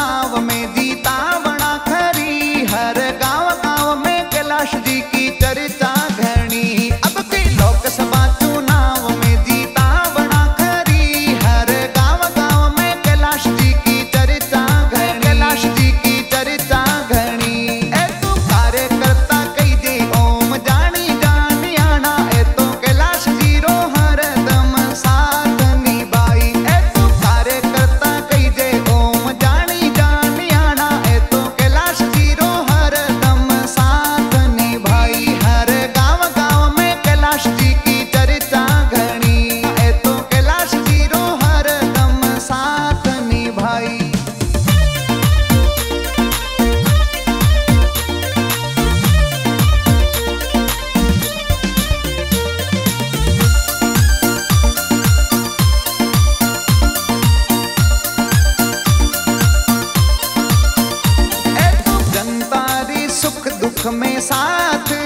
नाव में में साथ